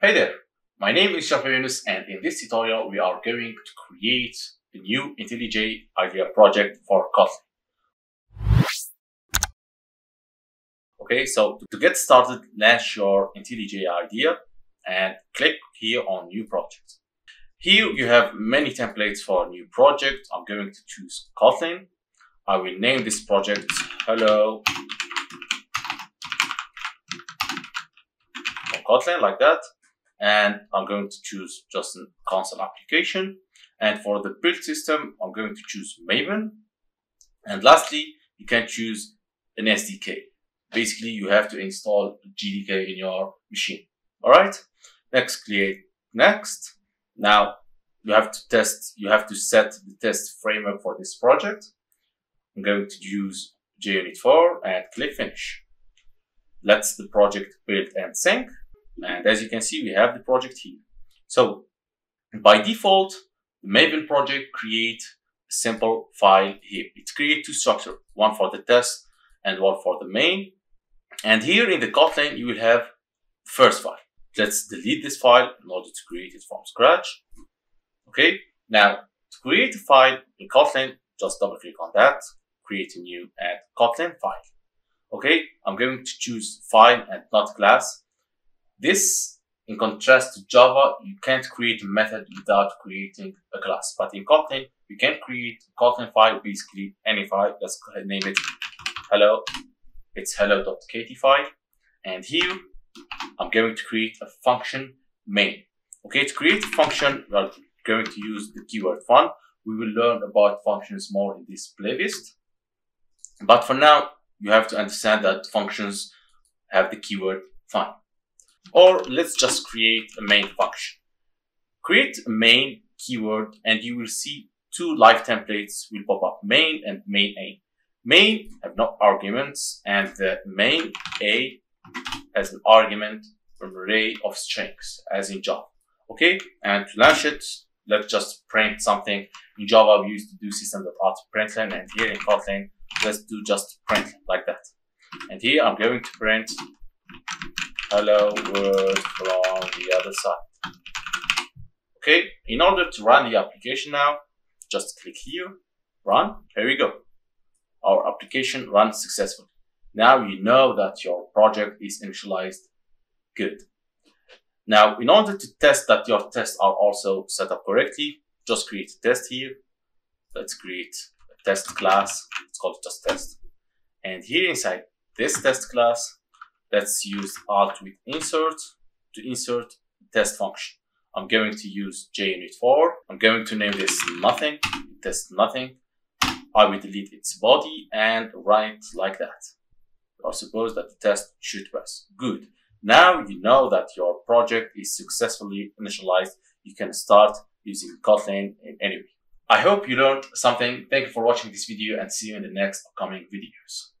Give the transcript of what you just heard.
Hey there, my name is Charfaoui Younes and in this tutorial we are going to create a new IntelliJ IDEA project for Kotlin. Okay, so to get started, launch your IntelliJ IDEA and click here on new project. Here you have many templates for a new project. I'm going to choose Kotlin. I will name this project Hello Kotlin like that. And I'm going to choose just a console application. And for the build system, I'm going to choose Maven. And lastly, you can choose an SDK. Basically, you have to install JDK in your machine. All right. Next, create next. Now you have to test, you have to set the test framework for this project. I'm going to use JUnit 4 and click finish. Let's the project build and sync. And as you can see, we have the project here. So by default, the Maven project create a simple file here. It creates two structures, one for the test and one for the main. And here in the Kotlin, you will have first file. Let's delete this file in order to create it from scratch. Okay. Now to create a file in Kotlin, just double click on that, create a new add Kotlin file. Okay. I'm going to choose file and not class this, in contrast to Java, you can't create a method without creating a class. But in Kotlin, you can create a Kotlin file, basically any file. Let's name it hello. It's hello.kt file. And here, I'm going to create a function main. Okay, to create a function, we're going to use the keyword fun. We will learn about functions more in this playlist. But for now, you have to understand that functions have the keyword fun. Or let's just create a main function. Create a main keyword and you will see two live templates will pop up, main and main A. Main have no arguments and the main A has an argument from array of strings as in Java. Okay, and to launch it, let's just print something. In Java, we used to do system.out println, and here in Kotlin, let's do just print like that. And here I'm going to print hello world from the other side. Okay, in order to run the application now, just click here, run, here we go. Our application runs successfully. Now you know that your project is initialized good. Now, in order to test that your tests are also set up correctly, just create a test here. Let's create a test class. It's called just test. And here inside this test class, let's use alt with insert to insert test function. I'm going to use JUnit4. I'm going to name this nothing, test nothing. I will delete its body and write like that. Or suppose that the test should pass. Good. Now you know that your project is successfully initialized. You can start using Kotlin in any way. I hope you learned something. Thank you for watching this video and see you in the next upcoming videos.